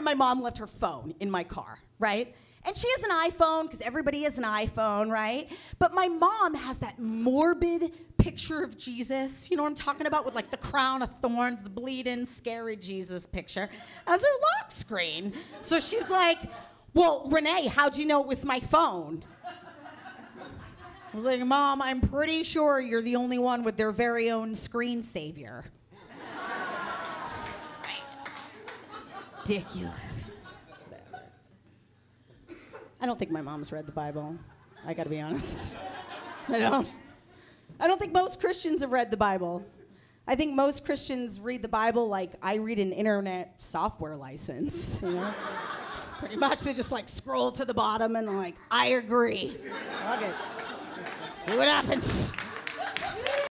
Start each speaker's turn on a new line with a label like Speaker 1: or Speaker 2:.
Speaker 1: time, my mom left her phone in my car, right? And she has an iPhone because everybody has an iPhone, right? But my mom has that morbid picture of Jesus, you know what I'm talking about, with like the crown of thorns, the bleeding, scary Jesus picture, as her lock screen. So she's like, Well, Renee, how'd you know it was my phone? I was like, Mom, I'm pretty sure you're the only one with their very own screen savior. Ridiculous. I don't think my mom's read the Bible. I gotta be honest. I don't. I don't think most Christians have read the Bible. I think most Christians read the Bible like I read an internet software license, you know? Pretty much they just like scroll to the bottom and like, I agree. Okay. See what happens.